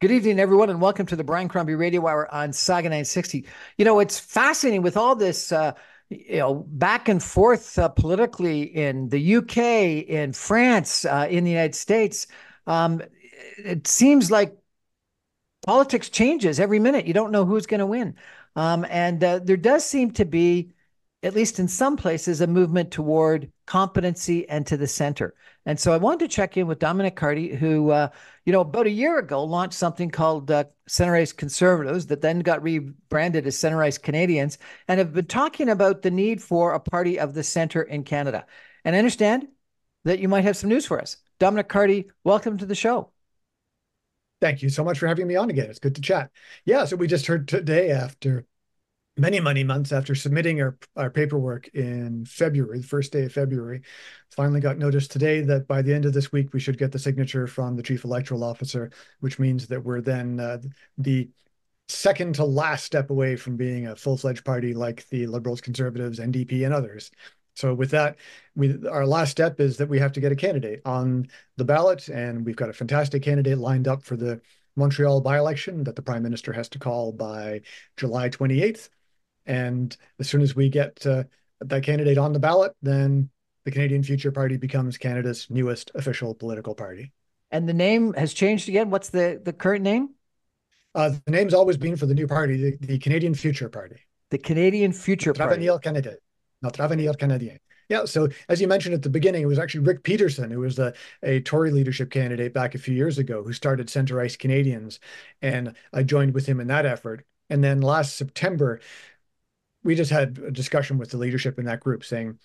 Good evening, everyone, and welcome to the Brian Crombie Radio Hour on Saga 960. You know, it's fascinating with all this, uh, you know, back and forth uh, politically in the UK, in France, uh, in the United States. Um, it seems like politics changes every minute. You don't know who's going to win. Um, and uh, there does seem to be, at least in some places, a movement toward competency and to the center. And so I wanted to check in with Dominic Cardy, who, uh, you know, about a year ago launched something called uh, Centre Ice Conservatives that then got rebranded as Centre Ice Canadians and have been talking about the need for a party of the center in Canada. And I understand that you might have some news for us. Dominic Cardy, welcome to the show. Thank you so much for having me on again. It's good to chat. Yeah, so we just heard today after many, many months after submitting our, our paperwork in February, the first day of February, finally got notice today that by the end of this week, we should get the signature from the chief electoral officer, which means that we're then uh, the second to last step away from being a full-fledged party like the Liberals, Conservatives, NDP, and others. So with that, we our last step is that we have to get a candidate on the ballot, and we've got a fantastic candidate lined up for the Montreal by-election that the Prime Minister has to call by July 28th. And as soon as we get uh, that candidate on the ballot, then the Canadian Future Party becomes Canada's newest official political party. And the name has changed again. What's the, the current name? Uh, the name's always been for the new party, the, the Canadian Future Party. The Canadian Future Notre Party. Avenir Canadien. Notre Avenir Canadien. Yeah, so as you mentioned at the beginning, it was actually Rick Peterson, who was a, a Tory leadership candidate back a few years ago, who started Centre Ice Canadians. And I joined with him in that effort. And then last September, we just had a discussion with the leadership in that group saying,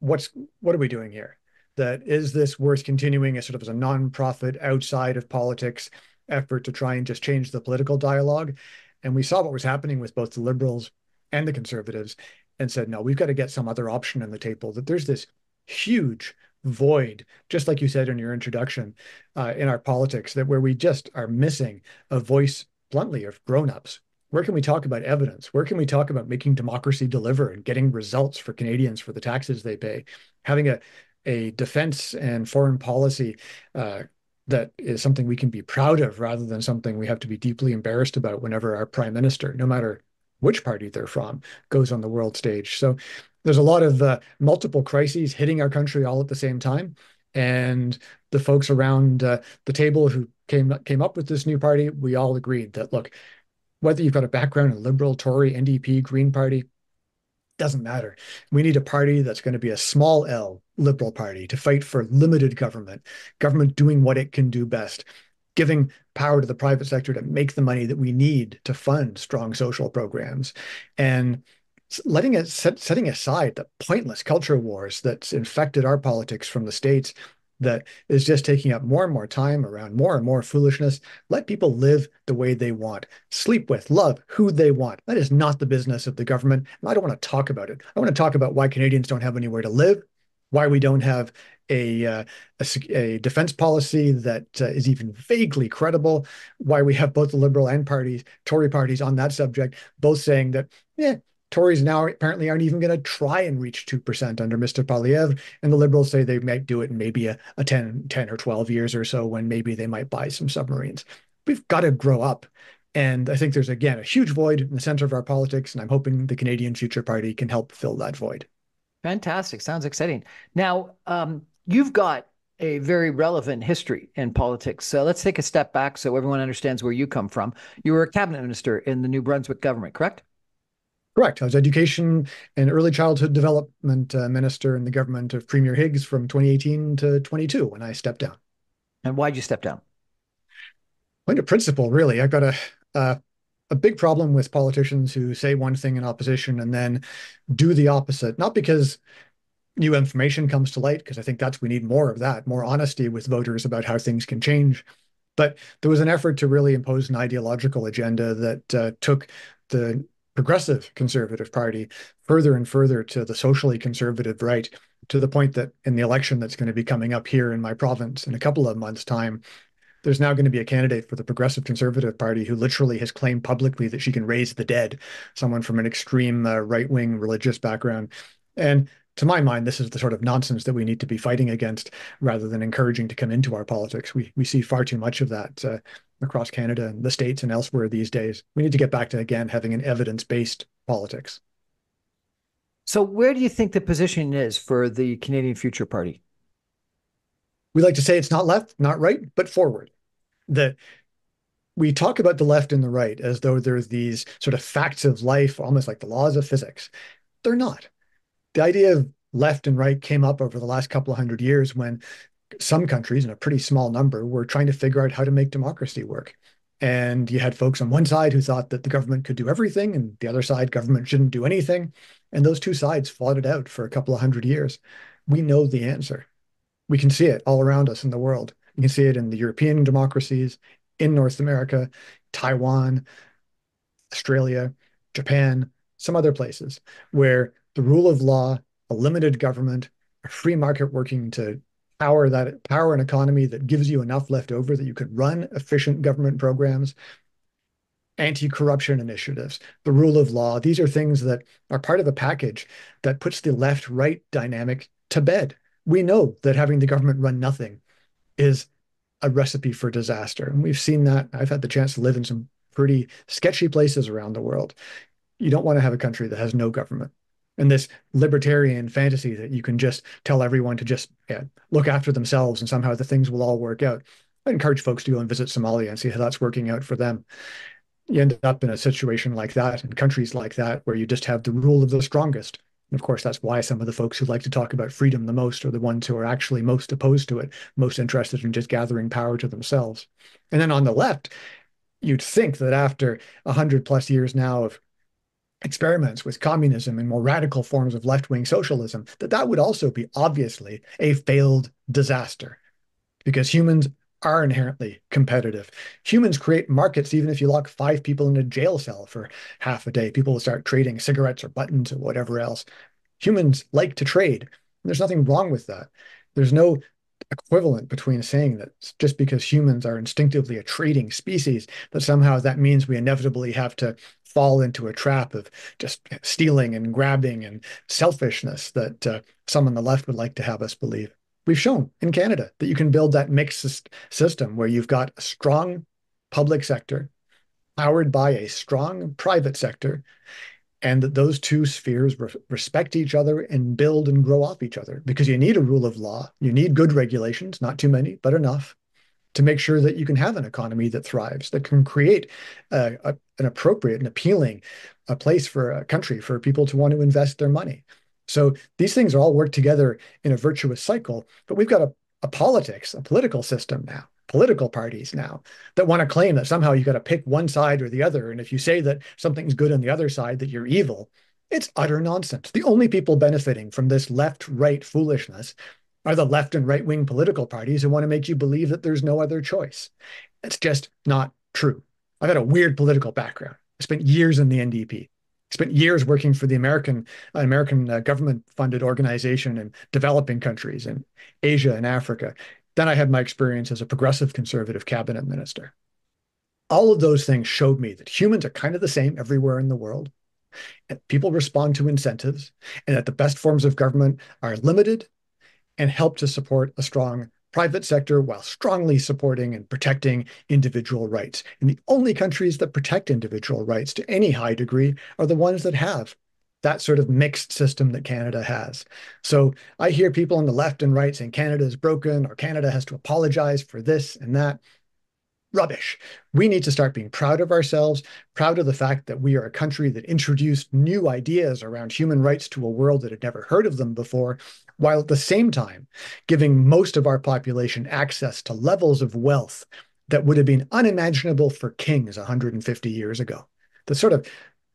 what's what are we doing here? That is this worth continuing as sort of as a nonprofit outside of politics effort to try and just change the political dialogue? And we saw what was happening with both the liberals and the conservatives and said, no, we've got to get some other option on the table. That there's this huge void, just like you said in your introduction, uh, in our politics, that where we just are missing a voice, bluntly, of grown-ups where can we talk about evidence? Where can we talk about making democracy deliver and getting results for Canadians for the taxes they pay? Having a, a defense and foreign policy uh, that is something we can be proud of rather than something we have to be deeply embarrassed about whenever our prime minister, no matter which party they're from, goes on the world stage. So there's a lot of uh, multiple crises hitting our country all at the same time. And the folks around uh, the table who came came up with this new party, we all agreed that look, whether you've got a background in Liberal, Tory, NDP, Green Party, doesn't matter. We need a party that's going to be a small L liberal party to fight for limited government, government doing what it can do best, giving power to the private sector to make the money that we need to fund strong social programs, and letting it set, setting aside the pointless culture wars that's infected our politics from the states that is just taking up more and more time around more and more foolishness. Let people live the way they want, sleep with, love who they want. That is not the business of the government. And I don't want to talk about it. I want to talk about why Canadians don't have anywhere to live, why we don't have a, uh, a, a, defense policy that uh, is even vaguely credible, why we have both the Liberal and parties, Tory parties on that subject, both saying that, yeah, Tories now apparently aren't even going to try and reach 2% under Mr. Poilievre. And the Liberals say they might do it in maybe a, a 10, 10 or 12 years or so when maybe they might buy some submarines. We've got to grow up. And I think there's, again, a huge void in the center of our politics. And I'm hoping the Canadian Future Party can help fill that void. Fantastic. Sounds exciting. Now, um, you've got a very relevant history in politics. So let's take a step back so everyone understands where you come from. You were a cabinet minister in the New Brunswick government, correct? Correct. I was education and early childhood development uh, minister in the government of Premier Higgs from 2018 to 22 when I stepped down. And why'd you step down? Point of principle, really. I've got a, uh, a big problem with politicians who say one thing in opposition and then do the opposite, not because new information comes to light, because I think that's we need more of that, more honesty with voters about how things can change. But there was an effort to really impose an ideological agenda that uh, took the progressive conservative party further and further to the socially conservative right to the point that in the election that's going to be coming up here in my province in a couple of months time there's now going to be a candidate for the progressive conservative party who literally has claimed publicly that she can raise the dead someone from an extreme uh, right-wing religious background and to my mind, this is the sort of nonsense that we need to be fighting against rather than encouraging to come into our politics. We we see far too much of that uh, across Canada and the States and elsewhere these days. We need to get back to, again, having an evidence based politics. So, where do you think the position is for the Canadian Future Party? We like to say it's not left, not right, but forward. That we talk about the left and the right as though there's these sort of facts of life, almost like the laws of physics. They're not. The idea of left and right came up over the last couple of hundred years when some countries, in a pretty small number, were trying to figure out how to make democracy work. And you had folks on one side who thought that the government could do everything, and the other side, government shouldn't do anything. And those two sides fought it out for a couple of hundred years. We know the answer. We can see it all around us in the world. You can see it in the European democracies, in North America, Taiwan, Australia, Japan, some other places where the rule of law, a limited government, a free market working to power that power an economy that gives you enough left over that you could run efficient government programs, anti-corruption initiatives, the rule of law. These are things that are part of a package that puts the left-right dynamic to bed. We know that having the government run nothing is a recipe for disaster. And we've seen that. I've had the chance to live in some pretty sketchy places around the world. You don't want to have a country that has no government. And this libertarian fantasy that you can just tell everyone to just yeah, look after themselves and somehow the things will all work out. I encourage folks to go and visit Somalia and see how that's working out for them. You end up in a situation like that in countries like that where you just have the rule of the strongest. And of course, that's why some of the folks who like to talk about freedom the most are the ones who are actually most opposed to it, most interested in just gathering power to themselves. And then on the left, you'd think that after 100 plus years now of experiments with communism and more radical forms of left-wing socialism, that that would also be obviously a failed disaster because humans are inherently competitive. Humans create markets even if you lock five people in a jail cell for half a day. People will start trading cigarettes or buttons or whatever else. Humans like to trade. There's nothing wrong with that. There's no equivalent between saying that just because humans are instinctively a trading species, that somehow that means we inevitably have to fall into a trap of just stealing and grabbing and selfishness that uh, some on the left would like to have us believe. We've shown in Canada that you can build that mixed system where you've got a strong public sector powered by a strong private sector, and that those two spheres re respect each other and build and grow off each other because you need a rule of law. You need good regulations, not too many, but enough to make sure that you can have an economy that thrives, that can create a, a, an appropriate and appealing a place for a country for people to want to invest their money. So these things are all worked together in a virtuous cycle, but we've got a, a politics, a political system now, political parties now that want to claim that somehow you got to pick one side or the other. And if you say that something's good on the other side, that you're evil, it's utter nonsense. The only people benefiting from this left right foolishness are the left and right wing political parties who want to make you believe that there's no other choice. It's just not true. I've had a weird political background. I spent years in the NDP. I spent years working for the American uh, American uh, government funded organization in developing countries in Asia and Africa. Then I had my experience as a progressive conservative cabinet minister. All of those things showed me that humans are kind of the same everywhere in the world. And people respond to incentives, and that the best forms of government are limited and help to support a strong private sector while strongly supporting and protecting individual rights. And the only countries that protect individual rights to any high degree are the ones that have that sort of mixed system that Canada has. So I hear people on the left and right saying Canada is broken or Canada has to apologize for this and that rubbish. We need to start being proud of ourselves, proud of the fact that we are a country that introduced new ideas around human rights to a world that had never heard of them before, while at the same time giving most of our population access to levels of wealth that would have been unimaginable for kings 150 years ago. The sort of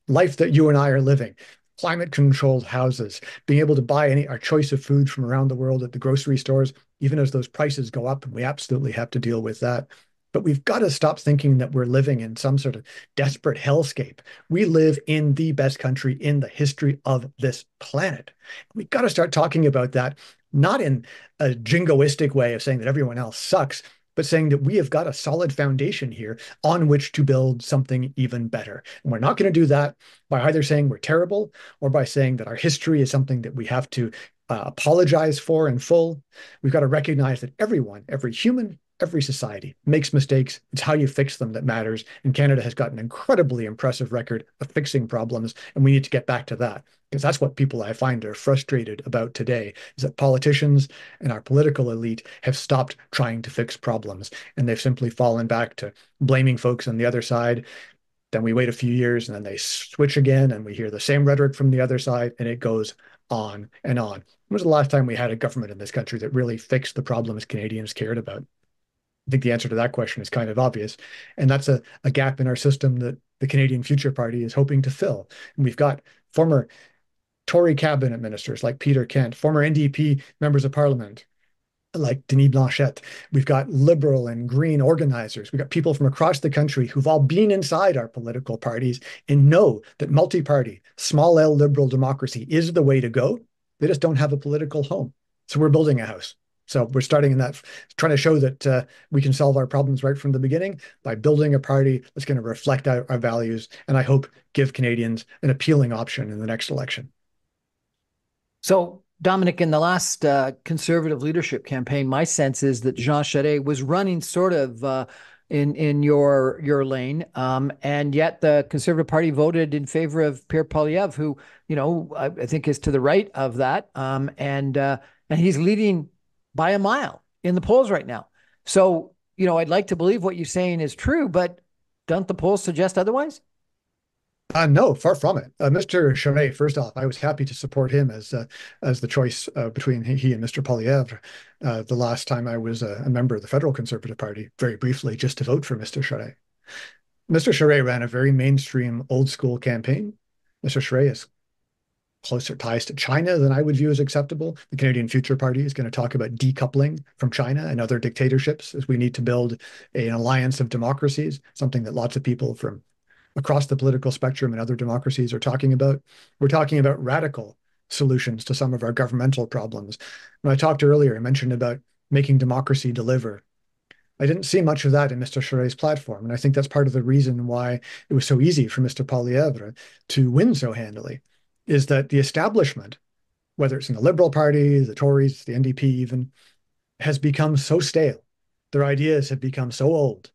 life that you and I are living, climate controlled houses, being able to buy any our choice of food from around the world at the grocery stores, even as those prices go up, and we absolutely have to deal with that. But we've got to stop thinking that we're living in some sort of desperate hellscape. We live in the best country in the history of this planet. We've got to start talking about that, not in a jingoistic way of saying that everyone else sucks, but saying that we have got a solid foundation here on which to build something even better. And we're not going to do that by either saying we're terrible or by saying that our history is something that we have to uh, apologize for in full. We've got to recognize that everyone, every human, every society makes mistakes. It's how you fix them that matters. And Canada has got an incredibly impressive record of fixing problems, and we need to get back to that because that's what people I find are frustrated about today is that politicians and our political elite have stopped trying to fix problems and they've simply fallen back to blaming folks on the other side. Then we wait a few years and then they switch again and we hear the same rhetoric from the other side and it goes on and on. When was the last time we had a government in this country that really fixed the problems Canadians cared about? I think the answer to that question is kind of obvious. And that's a, a gap in our system that the Canadian Future Party is hoping to fill. And we've got former Tory cabinet ministers like Peter Kent, former NDP members of parliament like Denis Blanchette. We've got liberal and green organizers. We've got people from across the country who've all been inside our political parties and know that multi party, small L liberal democracy is the way to go. They just don't have a political home. So we're building a house. So we're starting in that, trying to show that uh, we can solve our problems right from the beginning by building a party that's going to reflect our, our values and I hope give Canadians an appealing option in the next election. So, Dominic, in the last uh, conservative leadership campaign, my sense is that Jean Charest was running sort of uh, in in your your lane, um, and yet the Conservative Party voted in favor of Pierre Poilievre, who you know I, I, think is to the right of that, um, and uh, and he's leading by a mile in the polls right now. So you know, I'd like to believe what you're saying is true, but don't the polls suggest otherwise? Uh, no, far from it. Uh, Mr. Charest, first off, I was happy to support him as uh, as the choice uh, between he and Mr. Poilievre. Uh, the last time I was a, a, member of the Federal Conservative Party, very briefly, just to vote for Mr. Charest. Mr. Charest ran a very mainstream, old school campaign. Mr. Charest has closer ties to China than I would view as acceptable. The Canadian Future Party is going to talk about decoupling from China and other dictatorships as we need to build an alliance of democracies, something that lots of people from across the political spectrum and other democracies are talking about. We're talking about radical solutions to some of our governmental problems. When I talked earlier, I mentioned about making democracy deliver. I didn't see much of that in Mr. Charest's platform, and I think that's part of the reason why it was so easy for Mr. Poilievre to win so handily, is that the establishment, whether it's in the Liberal Party, the Tories, the NDP even, has become so stale. Their ideas have become so old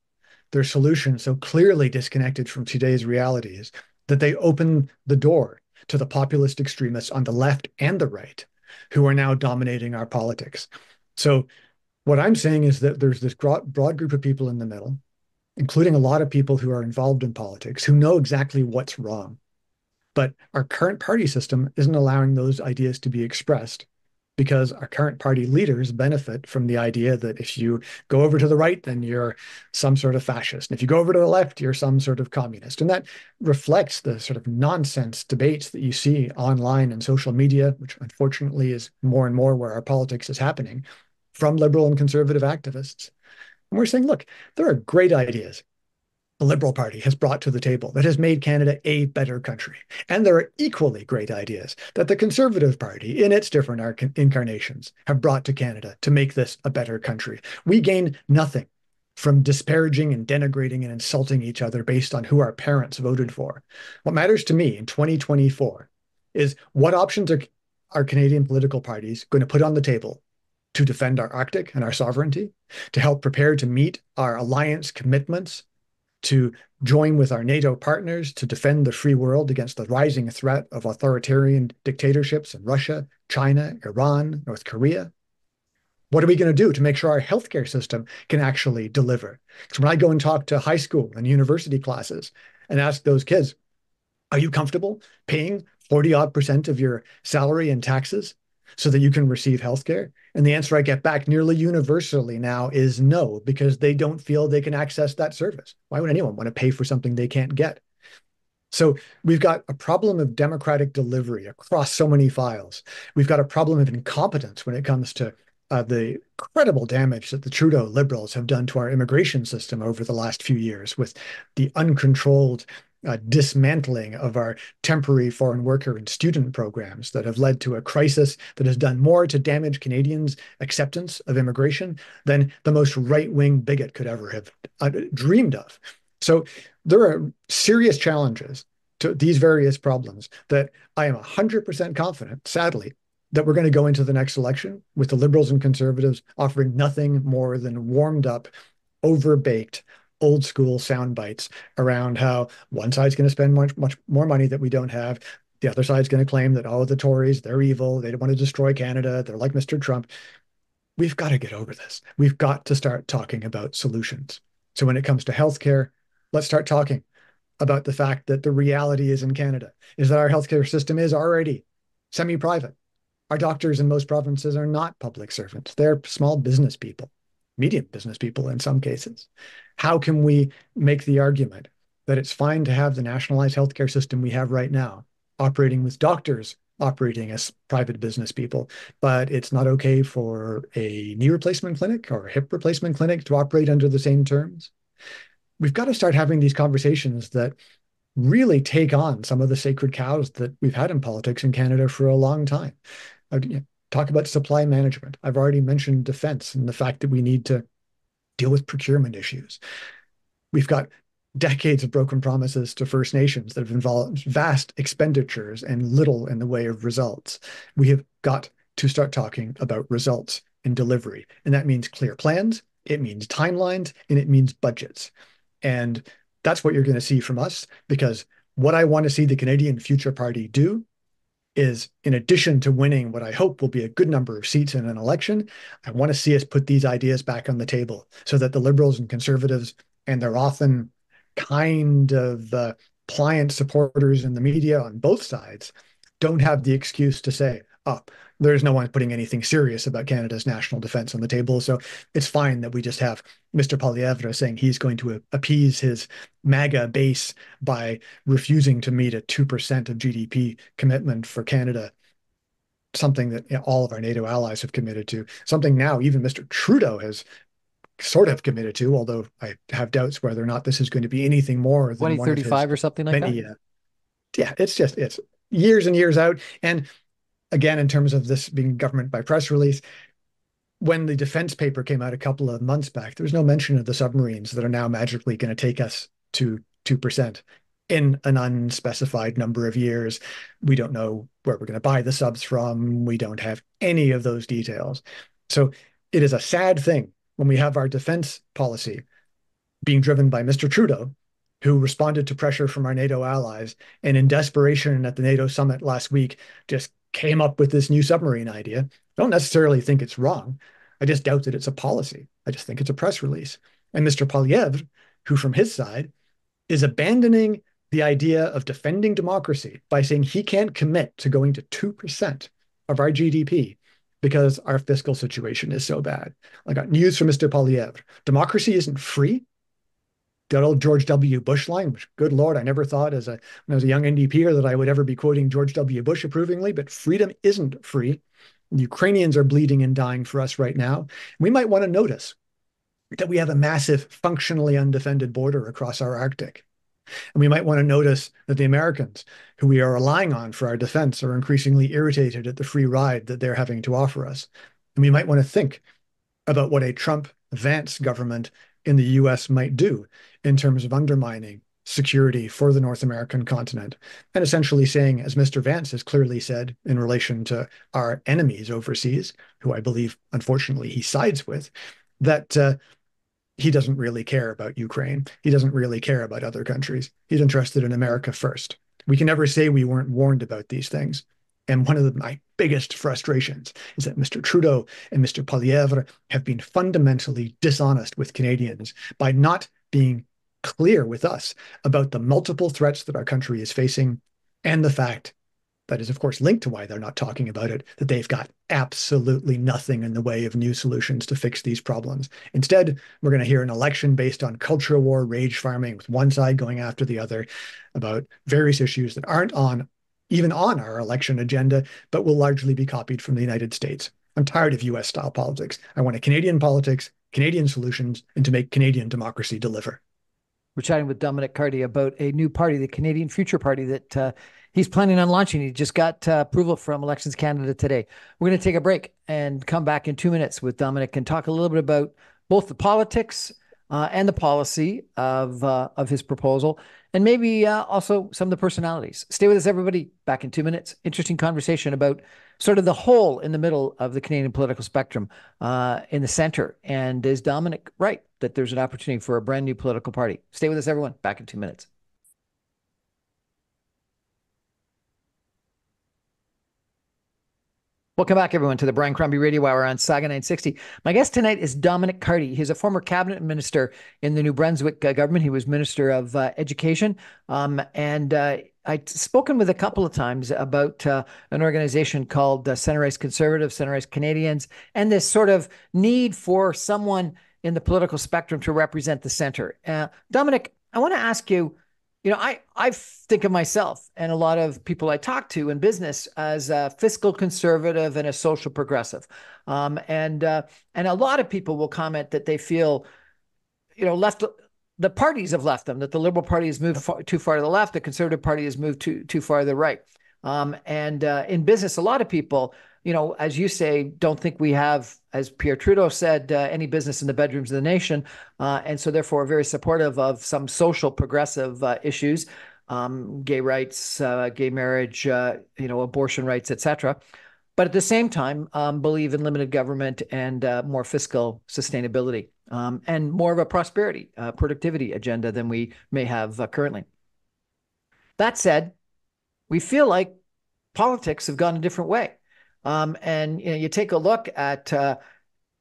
their solutions so clearly disconnected from today's realities that they open the door to the populist extremists on the left and the right who are now dominating our politics. So, what I'm saying is that there's this broad group of people in the middle, including a lot of people who are involved in politics, who know exactly what's wrong. But our current party system isn't allowing those ideas to be expressed because our current party leaders benefit from the idea that if you go over to the right, then you're some sort of fascist. And if you go over to the left, you're some sort of communist. And that reflects the sort of nonsense debates that you see online and social media, which unfortunately is more and more where our politics is happening from liberal and conservative activists. And we're saying, look, there are great ideas the Liberal Party has brought to the table that has made Canada a better country. And there are equally great ideas that the Conservative Party, in its different incarnations, have brought to Canada to make this a better country. We gain nothing from disparaging and denigrating and insulting each other based on who our parents voted for. What matters to me in 2024 is what options are our Canadian political parties going to put on the table to defend our Arctic and our sovereignty, to help prepare to meet our alliance commitments to join with our NATO partners to defend the free world against the rising threat of authoritarian dictatorships in Russia, China, Iran, North Korea? What are we going to do to make sure our healthcare system can actually deliver? Because when I go and talk to high school and university classes and ask those kids, are you comfortable paying 40 odd percent of your salary in taxes so that you can receive healthcare? And the answer I get back nearly universally now is no, because they don't feel they can access that service. Why would anyone want to pay for something they can't get? So we've got a problem of democratic delivery across so many files. We've got a problem of incompetence when it comes to uh, the incredible damage that the Trudeau Liberals have done to our immigration system over the last few years with the uncontrolled uh, dismantling of our temporary foreign worker and student programs that have led to a crisis that has done more to damage Canadians' acceptance of immigration than the most right wing bigot could ever have uh, dreamed of. So there are serious challenges to these various problems that I am 100% confident, sadly, that we're going to go into the next election with the liberals and conservatives offering nothing more than warmed up, overbaked, old school sound bites around how one side's going to spend much much more money that we don't have. The other side's going to claim that all oh, the Tories, they're evil. They want to destroy Canada. They're like Mr. Trump. We've got to get over this. We've got to start talking about solutions. So when it comes to healthcare, let's start talking about the fact that the reality is in Canada is that our healthcare system is already semi-private. Our doctors in most provinces are not public servants. They're small business people, medium business people in some cases. How can we make the argument that it's fine to have the nationalized healthcare system we have right now, operating with doctors operating as private business people, but it's not okay for a knee replacement clinic or a hip replacement clinic to operate under the same terms? We've got to start having these conversations that really take on some of the sacred cows that we've had in politics in Canada for a long time. Talk about supply management. I've already mentioned defense and the fact that we need to deal with procurement issues. We've got decades of broken promises to First Nations that have involved vast expenditures and little in the way of results. We have got to start talking about results and delivery. And that means clear plans, it means timelines, and it means budgets. And that's what you're going to see from us because what I want to see the Canadian Future Party do is in addition to winning what I hope will be a good number of seats in an election, I want to see us put these ideas back on the table so that the Liberals and Conservatives and their often kind of uh, pliant supporters in the media on both sides don't have the excuse to say, oh, there's no one putting anything serious about Canada's national defense on the table. So it's fine that we just have Mr. Poilievre saying he's going to appease his MAGA base by refusing to meet a 2% of GDP commitment for Canada, something that you know, all of our NATO allies have committed to, something now even Mr. Trudeau has sort of committed to, although I have doubts whether or not this is going to be anything more than 2035 or something like many, that. Uh, yeah, it's just it's years and years out. And again, in terms of this being government by press release, when the defense paper came out a couple of months back, there was no mention of the submarines that are now magically going to take us to 2% in an unspecified number of years. We don't know where we're going to buy the subs from. We don't have any of those details. So it is a sad thing when we have our defense policy being driven by Mr. Trudeau, who responded to pressure from our NATO allies and in desperation at the NATO summit last week just came up with this new submarine idea. I don't necessarily think it's wrong. I just doubt that it's a policy. I just think it's a press release. And Mr. Poilievre, who from his side is abandoning the idea of defending democracy by saying he can't commit to going to 2% of our GDP because our fiscal situation is so bad. I got news from Mr. Poilievre. Democracy isn't free that old George W. Bush line, which, good Lord, I never thought as a when I was a young NDPer that I would ever be quoting George W. Bush approvingly, but freedom isn't free. Ukrainians are bleeding and dying for us right now. We might want to notice that we have a massive, functionally undefended border across our Arctic. And we might want to notice that the Americans, who we are relying on for our defense, are increasingly irritated at the free ride that they're having to offer us. And we might want to think about what a Trump Vance government in the US might do in terms of undermining security for the North American continent, and essentially saying, as Mr. Vance has clearly said in relation to our enemies overseas, who I believe, unfortunately, he sides with, that uh, he doesn't really care about Ukraine. He doesn't really care about other countries. He's interested in America first. We can never say we weren't warned about these things. And one of the, my biggest frustrations is that Mr. Trudeau and Mr. Poilievre have been fundamentally dishonest with Canadians by not being clear with us about the multiple threats that our country is facing and the fact that is, of course, linked to why they're not talking about it, that they've got absolutely nothing in the way of new solutions to fix these problems. Instead, we're going to hear an election based on culture war, rage farming, with one side going after the other about various issues that aren't on even on our election agenda, but will largely be copied from the United States. I'm tired of US style politics. I want a Canadian politics, Canadian solutions, and to make Canadian democracy deliver. We're chatting with Dominic Cardy about a new party, the Canadian Future Party, that uh, he's planning on launching. He just got uh, approval from Elections Canada today. We're going to take a break and come back in two minutes with Dominic and talk a little bit about both the politics uh, and the policy of uh, of his proposal, and maybe uh, also some of the personalities. Stay with us, everybody. Back in two minutes. Interesting conversation about sort of the hole in the middle of the Canadian political spectrum, uh, in the center. And is Dominic right that there's an opportunity for a brand new political party? Stay with us, everyone. Back in two minutes. Welcome back, everyone, to the Brian Crombie Radio Hour on Saga 960. My guest tonight is Dominic Cardy. He's a former cabinet minister in the New Brunswick uh, government. He was Minister of uh, Education. Um, and uh, I'd spoken with a couple of times about uh, an organization called uh, Center Ice Conservatives, Center Ice Canadians, and this sort of need for someone in the political spectrum to represent the center. Uh, Dominic, I want to ask you you know, I I think of myself and a lot of people I talk to in business as a fiscal conservative and a social progressive, um, and uh, and a lot of people will comment that they feel, you know, left the parties have left them. That the Liberal Party has moved far, too far to the left, the Conservative Party has moved too too far to the right. Um, and uh, in business, a lot of people you know, as you say, don't think we have, as Pierre Trudeau said, uh, any business in the bedrooms of the nation. Uh, and so, therefore, very supportive of some social progressive uh, issues, um, gay rights, uh, gay marriage, uh, you know, abortion rights, etc. But at the same time, um, believe in limited government and uh, more fiscal sustainability um, and more of a prosperity, productivity agenda than we may have currently. That said, we feel like politics have gone a different way. Um, and you know, you take a look at uh,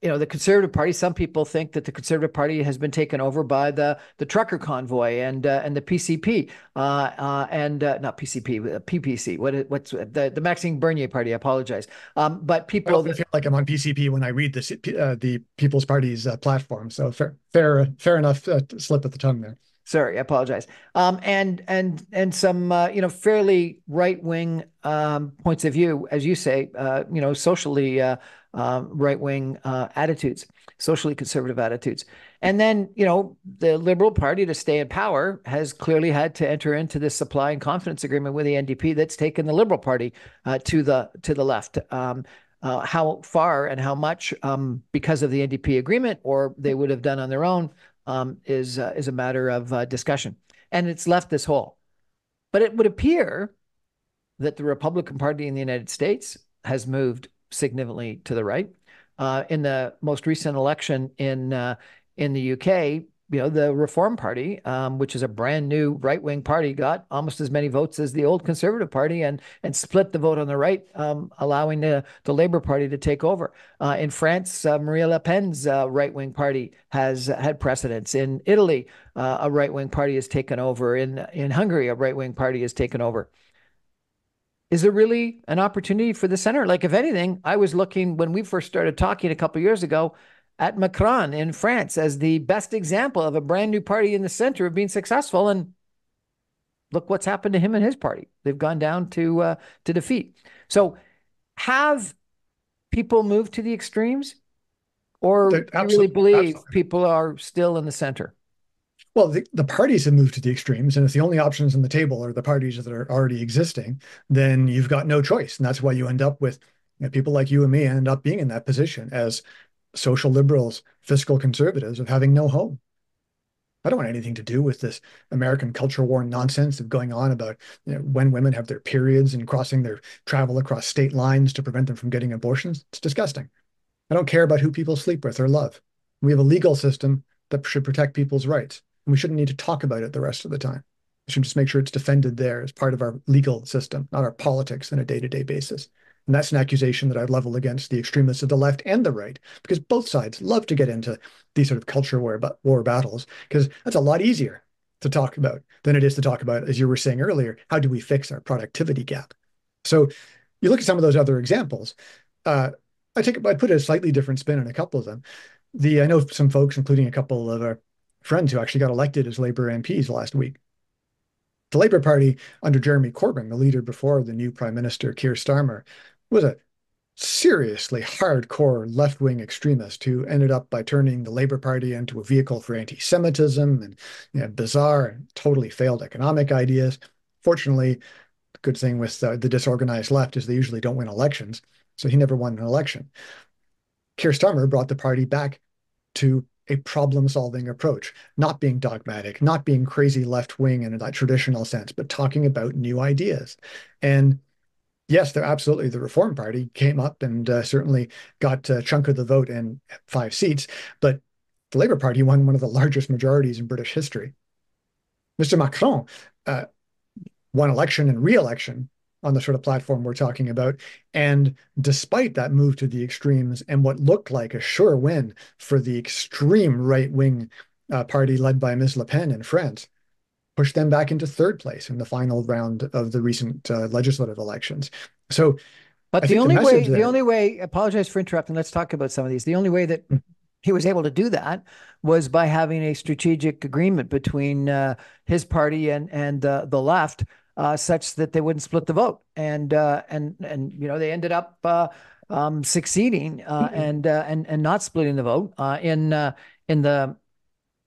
you know the Conservative Party. Some people think that the Conservative Party has been taken over by the the trucker convoy and uh, and the PCP uh, uh, and uh, not PCP, PPC. What what's the the Maxime Bernier Party? I apologize. Um, but people, I feel like I'm on PCP when I read the uh, the People's Party's platform. So fair fair fair enough slip of the tongue there. Sorry, I apologize. Um, and and and some uh, you know fairly right wing um, points of view, as you say, uh, you know, socially uh, um, right wing uh, attitudes, socially conservative attitudes, and then you know the Liberal Party to stay in power has clearly had to enter into this supply and confidence agreement with the NDP that's taken the Liberal Party uh, to the to the left. Um, uh, how far and how much um, because of the NDP agreement, or they would have done on their own, um, is uh, is a matter of uh, discussion, and it's left this hole. But it would appear that the Republican Party in the United States has moved significantly to the right. Uh, in the most recent election in uh, in the UK, you know, the Reform Party, um, which is a brand new right wing party, got almost as many votes as the old Conservative Party and and split the vote on the right, um, allowing the, the Labour Party to take over. Uh, in France, uh, Marine Le Pen's uh, right wing party has had precedence. In Italy, uh, a right wing party has taken over. In in Hungary, a right wing party has taken over. Is there really an opportunity for the center? Like, if anything, I was looking when we first started talking a couple years ago at Macron in France as the best example of a brand new party in the center of being successful. And look what's happened to him and his party. They've gone down to uh, to defeat. So have people moved to the extremes? Or do you really believe absolutely. people are still in the center? Well, the, the parties have moved to the extremes, and if the only options on the table are the parties that are already existing, then you've got no choice, and that's why you end up with you know, people like you and me end up being in that position as social liberals, fiscal conservatives of having no home. I don't want anything to do with this American culture war nonsense of going on about you know, when women have their periods and crossing their travel across state lines to prevent them from getting abortions. It's disgusting. I don't care about who people sleep with or love. We have a legal system that should protect people's rights, and we shouldn't need to talk about it the rest of the time. We should just make sure it's defended there as part of our legal system, not our politics on a day to day basis. And that's an accusation that I'd level against the extremists of the left and the right, because both sides love to get into these sort of culture war, war battles, because that's a lot easier to talk about than it is to talk about, as you were saying earlier, how do we fix our productivity gap? So you look at some of those other examples. Uh, I take I put a slightly different spin on a couple of them. The I know some folks, including a couple of our friends who actually got elected as Labour MPs last week. The Labour Party under Jeremy Corbyn, the leader before the new Prime Minister Keir Starmer, was a seriously hardcore left wing extremist who ended up by turning the Labour Party into a vehicle for anti Semitism and you know, bizarre and totally failed economic ideas. Fortunately, the good thing with uh, the disorganized left is they usually don't win elections. So he never won an election. Keir Starmer brought the party back to a problem solving approach, not being dogmatic, not being crazy left wing in that traditional sense, but talking about new ideas. And yes, they're absolutely the Reform Party came up and uh, certainly got a chunk of the vote and five seats, but the Labour Party won one of the largest majorities in British history. Mr. Macron uh, won election and re-election on the sort of platform we're talking about. And despite that move to the extremes and what looked like a sure win for the extreme right wing uh, party led by Ms. Le Pen in France, pushed them back into third place in the final round of the recent uh, legislative elections. So, but the only the way, there, the only way, apologize for interrupting. Let's talk about some of these. The only way that mm. he was able to do that was by having a strategic agreement between uh, his party and and uh, the left uh, such that they wouldn't split the vote, and uh, and and you know they ended up uh, um, succeeding uh, mm-hmm. and uh, and and not splitting the vote uh, in in the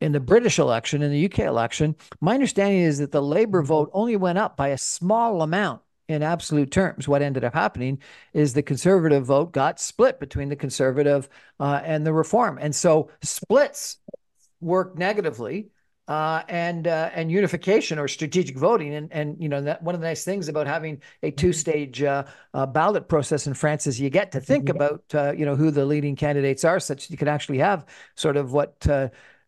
in the British election, in the UK election. My understanding is that the Labour mm-hmm. vote only went up by a small amount in absolute terms. What ended up happening is the conservative vote got split between the conservative and the reform, and so splits work negatively uh, and uh, and unification or strategic voting. And and you know that one of the nice things about having a two stage uh, uh, ballot process in France is you get to think mm-hmm. about uh, you know who the leading candidates are, such that you can actually have sort of what.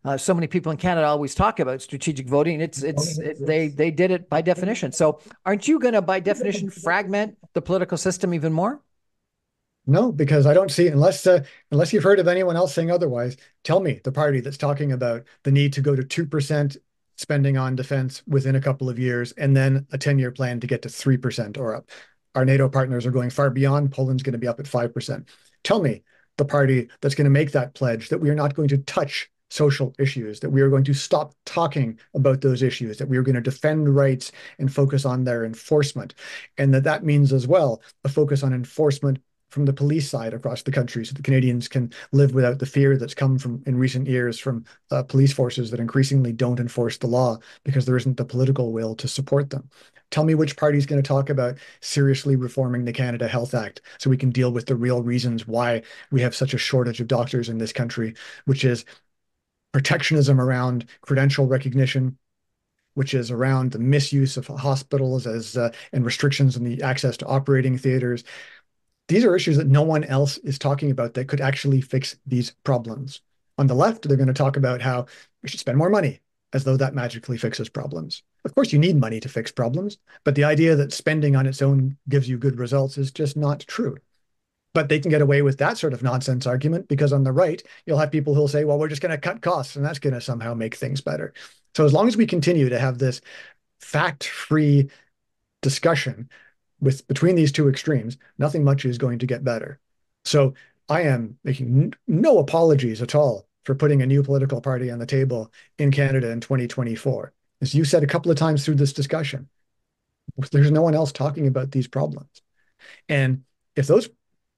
Uh, so many people in Canada always talk about strategic voting. It's it's it, they they did it by definition. So aren't you going to, by definition, fragment the political system even more? No, because I don't see unless uh, unless you've heard of anyone else saying otherwise. Tell me the party that's talking about the need to go to two percent spending on defense within a couple of years, and then a ten-year plan to get to three percent or up. Our NATO partners are going far beyond. Poland's going to be up at five percent. Tell me the party that's going to make that pledge that we are not going to touch social issues, that we are going to stop talking about those issues, that we are going to defend rights and focus on their enforcement. And that that means as well a focus on enforcement from the police side across the country so the Canadians can live without the fear that's come from in recent years from uh, police forces that increasingly don't enforce the law because there isn't the political will to support them. Tell me which party is going to talk about seriously reforming the Canada Health Act so we can deal with the real reasons why we have such a shortage of doctors in this country, which is protectionism around credential recognition, which is around the misuse of hospitals as uh, and restrictions on the access to operating theaters, these are issues that no one else is talking about that could actually fix these problems. On the left, they're going to talk about how we should spend more money as though that magically fixes problems. Of course, you need money to fix problems, but the idea that spending on its own gives you good results is just not true. But they can get away with that sort of nonsense argument because on the right, you'll have people who'll say, well, we're just going to cut costs and that's going to somehow make things better. So as long as we continue to have this fact free discussion with between these two extremes, nothing much is going to get better. So I am making no apologies at all for putting a new political party on the table in Canada in 2024. As you said a couple of times through this discussion, there's no one else talking about these problems. And if those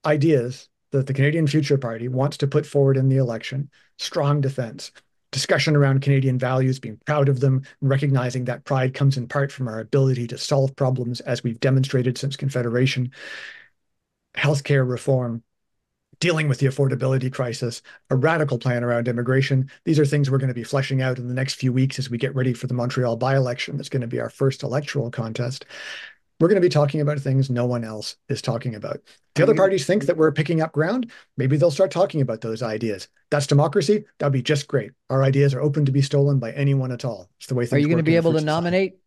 ideas that the Canadian Future Party wants to put forward in the election, strong defense, discussion around Canadian values, being proud of them, recognizing that pride comes in part from our ability to solve problems as we've demonstrated since Confederation, healthcare reform, dealing with the affordability crisis, a radical plan around immigration. These are things we're going to be fleshing out in the next few weeks as we get ready for the Montreal by-election. That's going to be our first electoral contest we're going to be talking about things no one else is talking about. The other parties think that we're picking up ground. Maybe they'll start talking about those ideas. That's democracy. That'd be just great. Our ideas are open to be stolen by anyone at all. It's the way things. Are Are you going to be able to nominate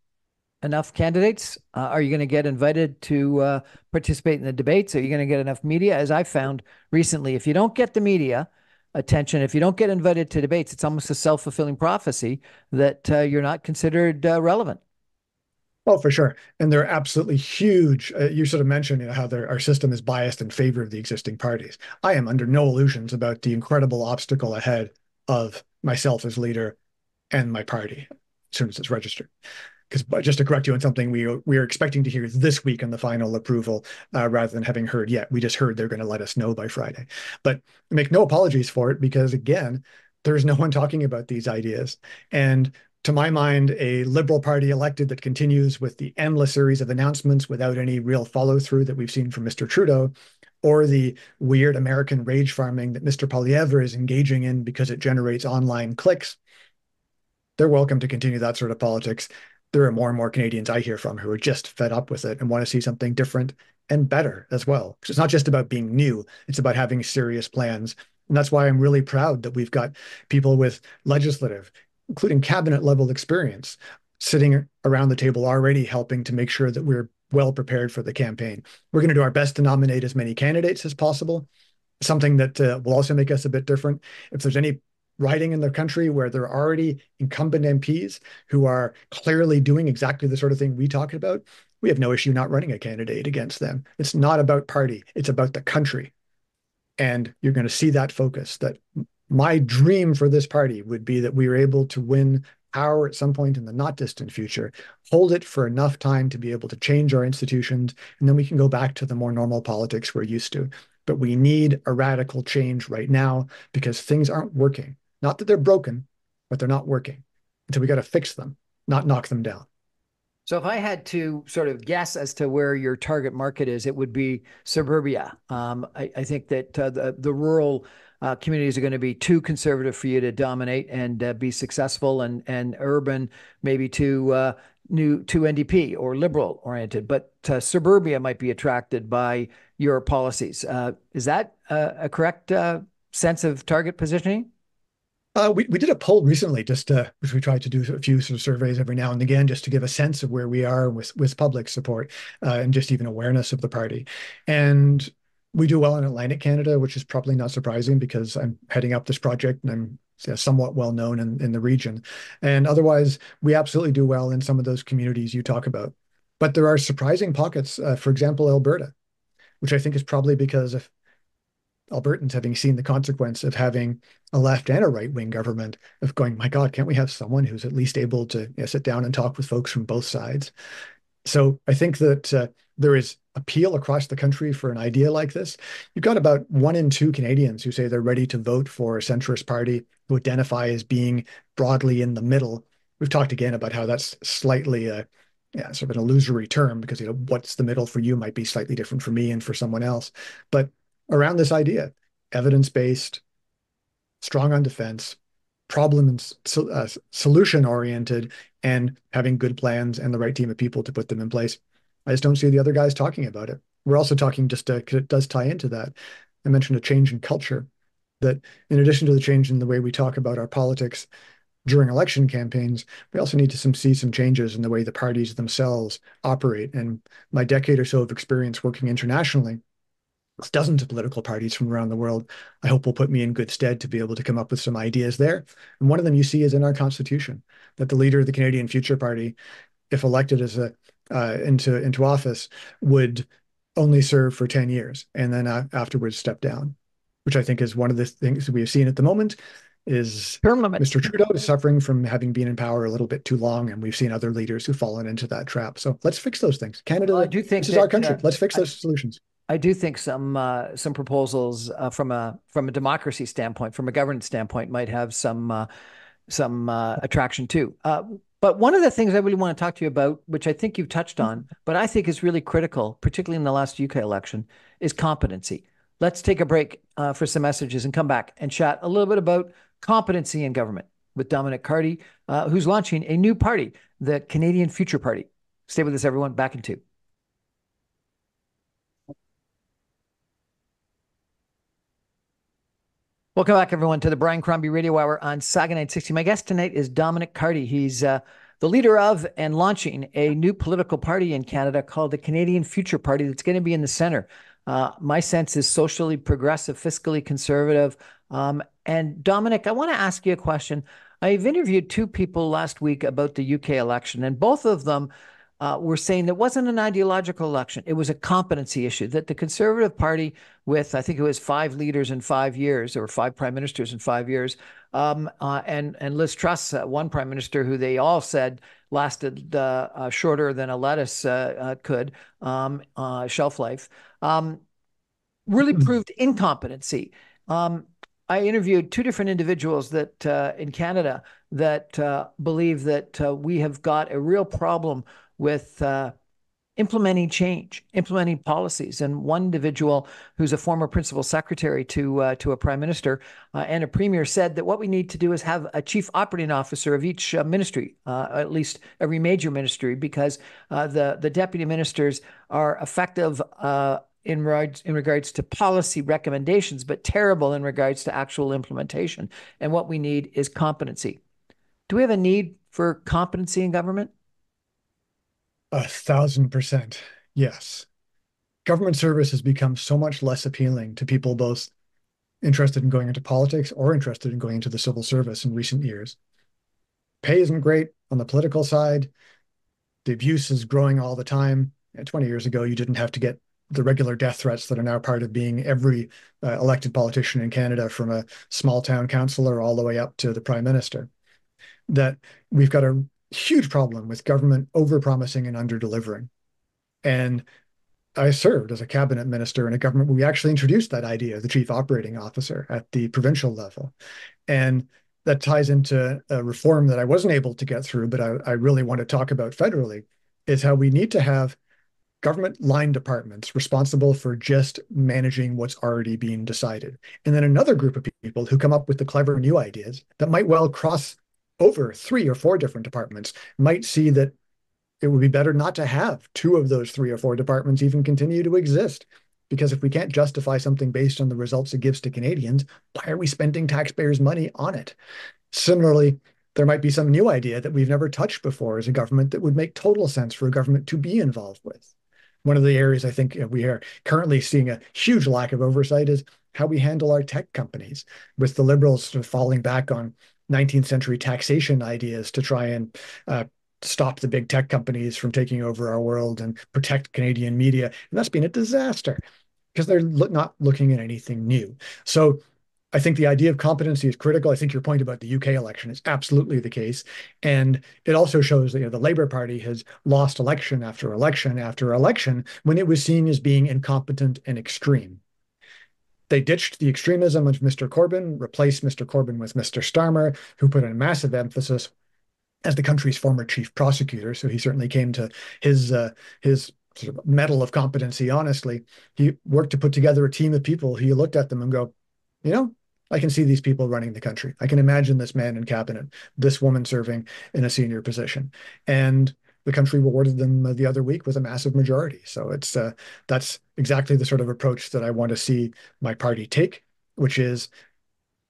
enough candidates? Uh, are you going to get invited to uh, participate in the debates? Are you going to get enough media? As I found recently, if you don't get the media attention, if you don't get invited to debates, it's almost a self fulfilling prophecy that uh, you're not considered uh, relevant. Oh, for sure. And they're absolutely huge. Uh, you sort of mentioned you know, how our system is biased in favor of the existing parties. I am under no illusions about the incredible obstacle ahead of myself as leader and my party as soon as it's registered. Because but just to correct you on something, we we are expecting to hear this week on the final approval, uh, rather than having heard yet. We just heard they're going to let us know by Friday. But make no apologies for it, because again, there's no one talking about these ideas, and to my mind, a Liberal Party elected that continues with the endless series of announcements without any real follow through that we've seen from Mr. Trudeau, or the weird American rage farming that Mr. Poilievre is engaging in because it generates online clicks, they're welcome to continue that sort of politics. There are more and more Canadians I hear from who are just fed up with it and want to see something different and better as well. Because it's not just about being new, it's about having serious plans. And that's why I'm really proud that we've got people with legislative, including cabinet level experience, sitting around the table already helping to make sure that we're well prepared for the campaign. We're going to do our best to nominate as many candidates as possible, something that uh, will also make us a bit different. If there's any riding in the country where there are already incumbent MPs who are clearly doing exactly the sort of thing we talked about, we have no issue not running a candidate against them. It's not about party, it's about the country. And you're going to see that focus that my dream for this party would be that we were able to win power at some point in the not distant future, hold it for enough time to be able to change our institutions, and then we can go back to the more normal politics we're used to. But we need a radical change right now because things aren't working. Not that they're broken, but they're not working. And so we got to fix them, not knock them down. So if I had to sort of guess as to where your target market is, it would be suburbia. Um, I, I, think that uh, the the rural uh, communities are going to be too conservative for you to dominate and uh, be successful, and and urban maybe too uh, new too NDP or liberal oriented. But uh, suburbia might be attracted by your policies. Uh, is that a correct uh, sense of target positioning? Uh, we, we did a poll recently, just uh, which we tried to do a few sort of surveys every now and again, just to give a sense of where we are with with public support uh, and just even awareness of the party. And we do well in Atlantic Canada, which is probably not surprising because I'm heading up this project and I'm somewhat well known in, in the region. And otherwise, we absolutely do well in some of those communities you talk about. But there are surprising pockets, uh, for example, Alberta, which I think is probably because of Albertans having seen the consequence of having a left and a right wing government of going, my God, can't we have someone who's at least able to you know, sit down and talk with folks from both sides? So I think that uh, there is appeal across the country for an idea like this. You've got about one in two Canadians who say they're ready to vote for a centrist party who identify as being broadly in the middle. We've talked again about how that's slightly a yeah, sort of an illusory term because you know what's the middle for you might be slightly different for me and for someone else. But around this idea, evidence-based, strong on defense, problem and uh, solution oriented, and having good plans and the right team of people to put them in place. I just don't see the other guys talking about it. We're also talking just uh, to, it does tie into that. I mentioned a change in culture that in addition to the change in the way we talk about our politics during election campaigns, we also need to some, see some changes in the way the parties themselves operate. And my decade or so of experience working internationally, with dozens of political parties from around the world, I hope will put me in good stead to be able to come up with some ideas there. And one of them you see is in our constitution, that the leader of the Canadian Future Party, if elected as a uh, into into office would only serve for 10 years and then uh, afterwards step down, which I think is one of the things we have seen at the moment is Mr. Trudeau is suffering from having been in power a little bit too long, and we've seen other leaders who've fallen into that trap. So let's fix those things. Canada, well, I do think this that, is our country. Uh, let's fix those I, solutions. I do think some uh, some proposals uh, from a from a democracy standpoint, from a governance standpoint, might have some uh, some uh, attraction too. But one of the things I really want to talk to you about, which I think you've touched on, but I think is really critical, particularly in the last UK election, is competency. Let's take a break uh, for some messages and come back and chat a little bit about competency in government with Dominic Cardy, uh, who's launching a new party, the Canadian Future Party. Stay with us, everyone. Back in two. Welcome back, everyone, to the Brian Crombie Radio Hour on Sauga 960. My guest tonight is Dominic Cardy. He's uh, the leader of and launching a new political party in Canada called the Canadian Future Party that's going to be in the center. Uh, my sense is socially progressive, fiscally conservative. Um, and Dominic, I want to ask you a question. I've interviewed two people last week about the UK election, and both of them uh, were saying it wasn't an ideological election. It was a competency issue that the Conservative Party, with I think it was five leaders in five years or five prime ministers in five years, um, uh, and and Liz Truss, uh, one prime minister who they all said lasted uh, uh, shorter than a lettuce uh, could um, shelf life, um, really hmm. proved incompetency. Um, I interviewed two different individuals that in Canada that believe that we have got a real problem with uh, implementing change, implementing policies. And one individual who's a former principal secretary to uh, to a prime minister uh, and a premier said that what we need to do is have a chief operating officer of each uh, ministry, uh, at least every major ministry, because uh, the the deputy ministers are effective. Uh, in regards, in regards to policy recommendations, but terrible in regards to actual implementation. And what we need is competency. Do we have a need for competency in government? A thousand percent. Yes. Government service has become so much less appealing to people both interested in going into politics or interested in going into the civil service in recent years. Pay isn't great on the political side. The abuse is growing all the time. 20 years ago, you didn't have to get the regular death threats that are now part of being every uh, elected politician in Canada, from a small town councillor all the way up to the prime minister. That we've got a huge problem with government over-promising and under-delivering. And I served as a cabinet minister in a government where we actually introduced that idea, the chief operating officer at the provincial level. And that ties into a reform that I wasn't able to get through, but I, I really want to talk about federally, is how we need to have government line departments responsible for just managing what's already being decided. And then another group of people who come up with the clever new ideas that might well cross over three or four different departments might see that it would be better not to have two of those three or four departments even continue to exist. Because if we can't justify something based on the results it gives to Canadians, why are we spending taxpayers' money on it? Similarly, there might be some new idea that we've never touched before as a government that would make total sense for a government to be involved with. One of the areas I think we are currently seeing a huge lack of oversight is how we handle our tech companies, with the Liberals sort of falling back on 19th century taxation ideas to try and uh, stop the big tech companies from taking over our world and protect Canadian media. And that's been a disaster because they're lo- not looking at anything new. So I think the idea of competency is critical. I think your point about the UK election is absolutely the case. And it also shows that you know, the Labour Party has lost election after election after election when it was seen as being incompetent and extreme. They ditched the extremism of Mr. Corbyn, replaced Mr. Corbyn with Mr. Starmer, who put a massive emphasis as the country's former chief prosecutor. So he certainly came to his uh, his sort of medal of competency. Honestly, he worked to put together a team of people. He looked at them and go, you know, I can see these people running the country. I can imagine this man in cabinet, this woman serving in a senior position, and the country rewarded them the other week with a massive majority. So it's uh, that's exactly the sort of approach that I want to see my party take, which is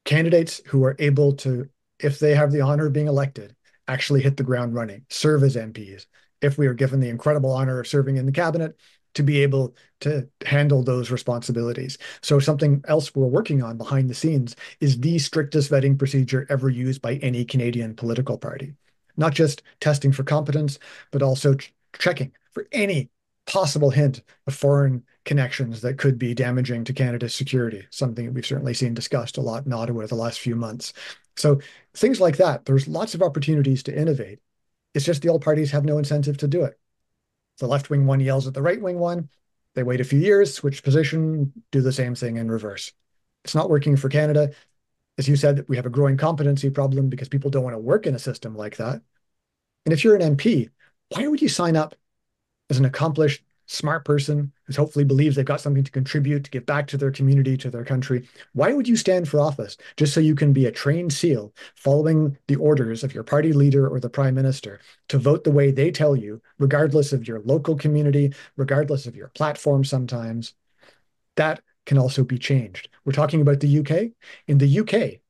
candidates who are able to, if they have the honor of being elected, actually hit the ground running, serve as MPs. If we are given the incredible honor of serving in the cabinet, to be able to handle those responsibilities. So something else we're working on behind the scenes is the strictest vetting procedure ever used by any Canadian political party not just testing for competence, but also ch checking for any possible hint of foreign connections that could be damaging to Canada's security, something that we've certainly seen discussed a lot in Ottawa the last few months. So things like that, there's lots of opportunities to innovate. It's just the old parties have no incentive to do it. The left wing one yells at the right wing one. They wait a few years, switch position, do the same thing in reverse. It's not working for Canada as you said, we have a growing competency problem because people don't want to work in a system like that. And if you're an MP, why would you sign up as an accomplished, smart person who hopefully believes they've got something to contribute, to give back to their community, to their country? Why would you stand for office just so you can be a trained SEAL following the orders of your party leader or the prime minister to vote the way they tell you, regardless of your local community, regardless of your platform sometimes? That can also be changed. We're talking about the UK. In the UK,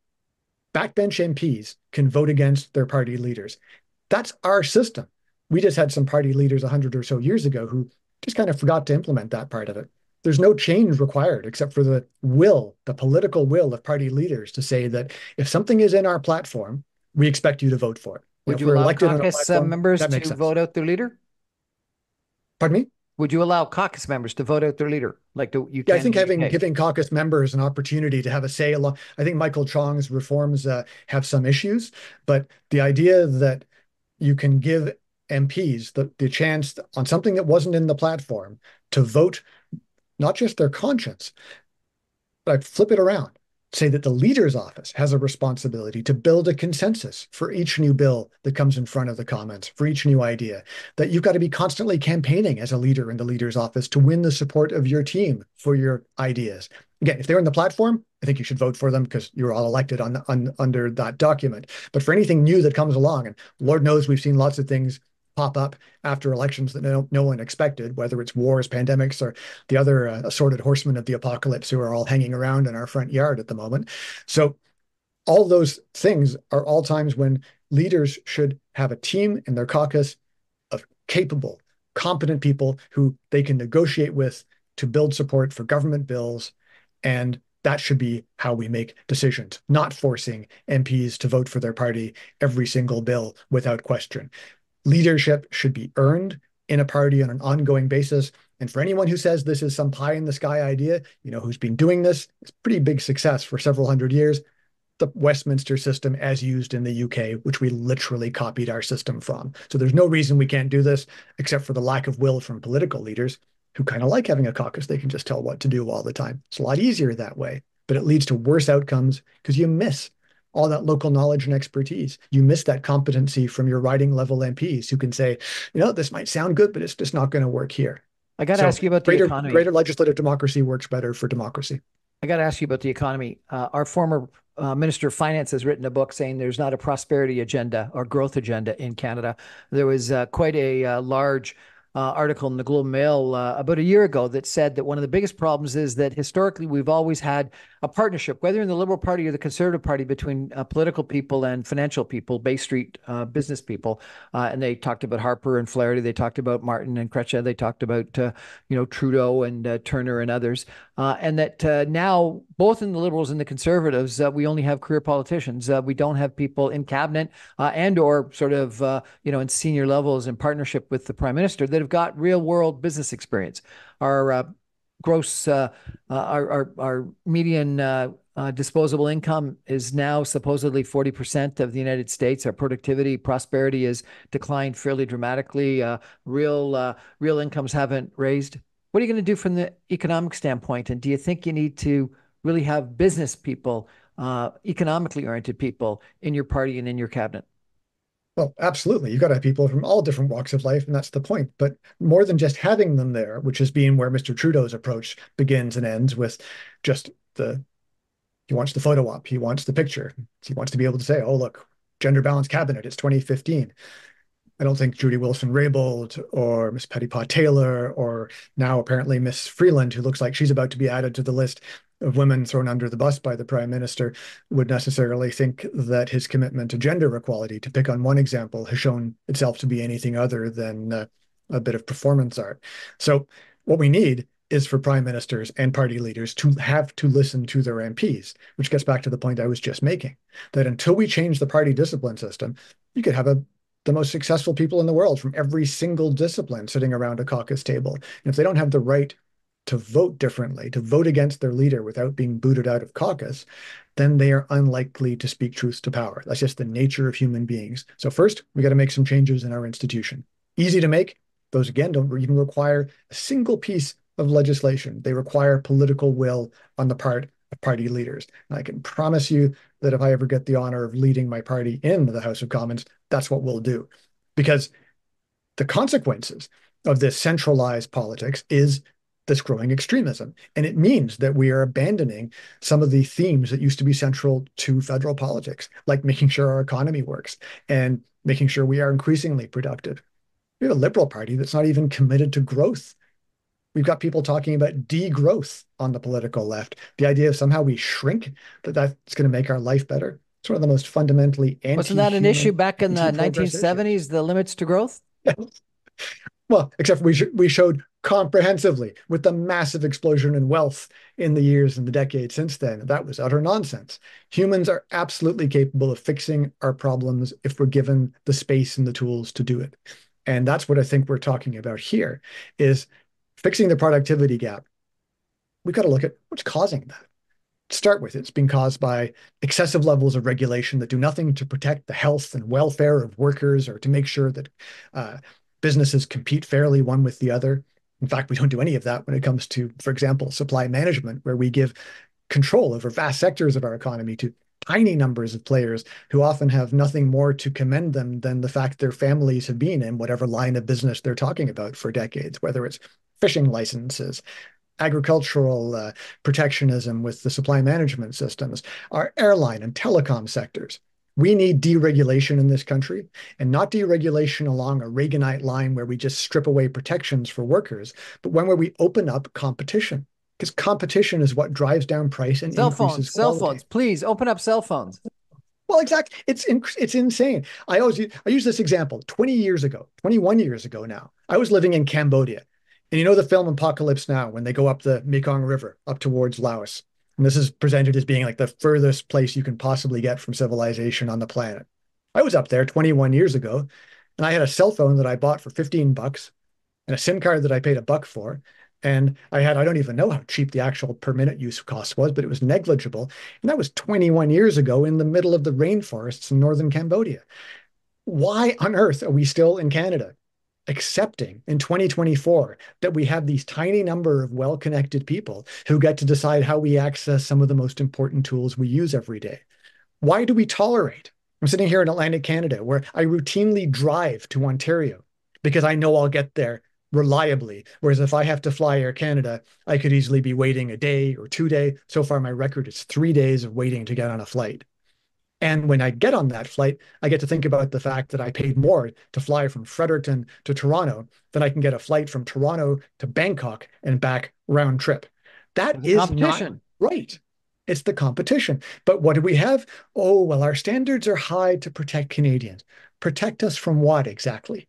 backbench MPs can vote against their party leaders. That's our system. We just had some party leaders 100 or so years ago who just kind of forgot to implement that part of it. There's no change required except for the will, the political will of party leaders to say that if something is in our platform, we expect you to vote for it. Would you, you allow caucus uh, platform, members to sense. vote out their leader? Pardon me? Would you allow caucus members to vote out their leader? Like do you? Yeah, I think having giving caucus members an opportunity to have a say along. I think Michael Chong's reforms uh, have some issues, but the idea that you can give MPs the, the chance on something that wasn't in the platform to vote not just their conscience, but flip it around say that the leader's office has a responsibility to build a consensus for each new bill that comes in front of the Commons, for each new idea, that you've got to be constantly campaigning as a leader in the leader's office to win the support of your team for your ideas. Again, if they're in the platform, I think you should vote for them because you're all elected on, on under that document. But for anything new that comes along, and Lord knows we've seen lots of things pop up after elections that no, no one expected, whether it's wars, pandemics, or the other uh, assorted horsemen of the apocalypse who are all hanging around in our front yard at the moment. So all those things are all times when leaders should have a team in their caucus of capable, competent people who they can negotiate with to build support for government bills. And that should be how we make decisions, not forcing MPs to vote for their party every single bill without question leadership should be earned in a party on an ongoing basis. And for anyone who says this is some pie in the sky idea, you know, who's been doing this, it's pretty big success for several hundred years. The Westminster system as used in the UK, which we literally copied our system from. So there's no reason we can't do this except for the lack of will from political leaders who kind of like having a caucus they can just tell what to do all the time. It's a lot easier that way, but it leads to worse outcomes because you miss all that local knowledge and expertise. You miss that competency from your writing level MPs who can say, you know, this might sound good, but it's just not going to work here. I got to so ask you about greater, the economy. Greater legislative democracy works better for democracy. I got to ask you about the economy. Uh, our former uh, Minister of Finance has written a book saying there's not a prosperity agenda or growth agenda in Canada. There was uh, quite a uh, large uh, article in the Globe Mail uh, about a year ago that said that one of the biggest problems is that historically we've always had a partnership, whether in the Liberal Party or the Conservative Party, between uh, political people and financial people, Bay Street uh, business people. Uh, and they talked about Harper and Flaherty. They talked about Martin and Chrétien. They talked about uh, you know Trudeau and Turner and others. and that now both in the Liberals and the Conservatives, we only have career politicians. we don't have people in cabinet and or sort of you know in senior levels in partnership with the Prime Minister that have got real world business experience. Our uh, gross, uh, uh, our, our, our, median uh, uh, disposable income is now supposedly 40% of the United States. Our productivity, prosperity has declined fairly dramatically. Uh, real, real incomes haven't raised. What are you going to do from the economic standpoint? And do you think you need to really have business people, economically oriented people in your party and in your cabinet? Well, absolutely. You've got to have people from all different walks of life, and that's the point. But more than just having them there, which has been where Mr. Trudeau's approach begins and ends with just the he wants the photo op, he wants the picture. He wants to be able to say, oh, look, gender balanced cabinet, it's 2015. I don't think Jody Wilson-Raybould or Miss Petitpas Taylor or now apparently Miss Freeland, who looks like she's about to be added to the list, of women thrown under the bus by the prime minister would necessarily think that his commitment to gender equality, to pick on one example, has shown itself to be anything other than uh, a bit of performance art. So what we need is for prime ministers and party leaders to have to listen to their MPs, which gets back to the point I was just making, that until we change the party discipline system, you could have a the most successful people in the world from every single discipline sitting around a caucus table. And if they don't have the right to vote differently, to vote against their leader without being booted out of caucus, then they are unlikely to speak truth to power. That's just the nature of human beings. So first, we got to make some changes in our institution. Easy to make. Those again don't even require a single piece of legislation. They require political will on the part of party leaders. And I can promise you that if I ever get the honor of leading my party in the House of Commons, that's what we'll do. Because the consequences of this centralized politics is this growing extremism. And it means that we are abandoning some of the themes that used to be central to federal politics, like making sure our economy works and making sure we are increasingly productive. We have a liberal party that's not even committed to growth. We've got people talking about degrowth on the political left. The idea of somehow we shrink, that that's going to make our life better. It's one of the most fundamentally anti Wasn't that an issue back in the 1970s, issue. the limits to growth? Well, except we sh- we showed comprehensively with the massive explosion in wealth in the years and the decades since then. That was utter nonsense. Humans are absolutely capable of fixing our problems if we're given the space and the tools to do it. And that's what I think we're talking about here is fixing the productivity gap. We've got to look at what's causing that. start with, it's being caused by excessive levels of regulation that do nothing to protect the health and welfare of workers or to make sure that uh, businesses compete fairly one with the other. In fact, we don't do any of that when it comes to, for example, supply management, where we give control over vast sectors of our economy to tiny numbers of players who often have nothing more to commend them than the fact their families have been in whatever line of business they're talking about for decades, whether it's fishing licenses, agricultural uh, protectionism with the supply management systems, our airline and telecom sectors. We need deregulation in this country and not deregulation along a Reaganite line where we just strip away protections for workers, but one where we open up competition because competition is what drives down price and cell increases phones, quality. cell phones. Please open up cell phones. Well, exactly. It's it's insane. I always I use this example. Twenty years ago, twenty one years ago now, I was living in Cambodia, and you know the film Apocalypse Now when they go up the Mekong River up towards Laos. And this is presented as being like the furthest place you can possibly get from civilization on the planet. I was up there 21 years ago, and I had a cell phone that I bought for 15 bucks and a SIM card that I paid a buck for. And I had, I don't even know how cheap the actual per minute use cost was, but it was negligible. And that was 21 years ago in the middle of the rainforests in northern Cambodia. Why on earth are we still in Canada? Accepting in 2024 that we have these tiny number of well-connected people who get to decide how we access some of the most important tools we use every day. Why do we tolerate? I'm sitting here in Atlantic Canada where I routinely drive to Ontario because I know I'll get there reliably. Whereas if I have to fly Air Canada, I could easily be waiting a day or two day. So far, my record is three days of waiting to get on a flight. And when I get on that flight, I get to think about the fact that I paid more to fly from Fredericton to Toronto than I can get a flight from Toronto to Bangkok and back round trip. That The is competition. not right. It's the competition. But what do we have? Oh, well, our standards are high to protect Canadians. Protect us from what exactly?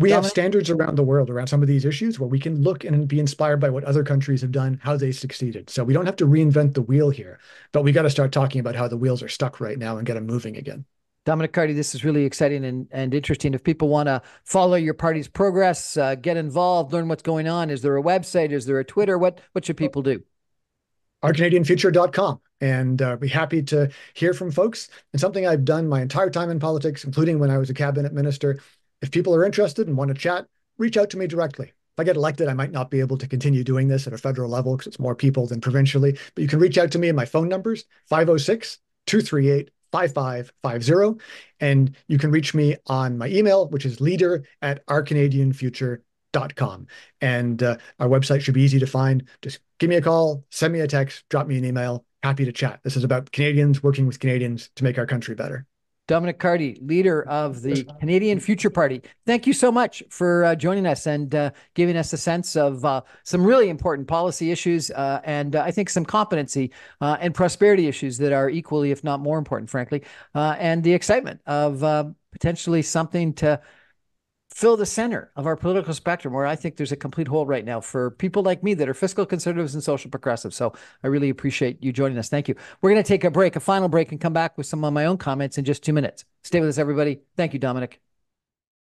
We have standards around the world around some of these issues where we can look and be inspired by what other countries have done, how they succeeded. So we don't have to reinvent the wheel here, but we got to start talking about how the wheels are stuck right now and get them moving again. Dominic Cardy, this is really exciting and, and interesting. If people want to follow your party's progress, uh, get involved, learn what's going on, is there a website? Is there a Twitter? What what should people do? ourcanadianfuture.com and uh, be happy to hear from folks and something i've done my entire time in politics including when i was a cabinet minister if people are interested and want to chat reach out to me directly. If i get elected i might not be able to continue doing this at a federal level because it's more people than provincially but you can reach out to me at my phone numbers 506 238 5550 and you can reach me on my email which is leader at ourcanadianfuture.com and uh, our website should be easy to find. Just give me a call send me a text drop me an email. Happy to chat. This is about canadians working with canadians to make our country better Dominic Cardy, leader of the Canadian Future Party. Thank you so much for uh, joining us and uh, giving us a sense of uh, some really important policy issues uh, and uh, I think some competency uh, and prosperity issues that are equally, if not more important, frankly, and the excitement of potentially something to fill the center of our political spectrum where I think there's a complete hole right now for people like me that are fiscal conservatives and social progressives. So I really appreciate you joining us. Thank you. We're going to take a break, a final break, and come back with some of my own comments in just two minutes. Stay with us, everybody. Thank you, Dominic.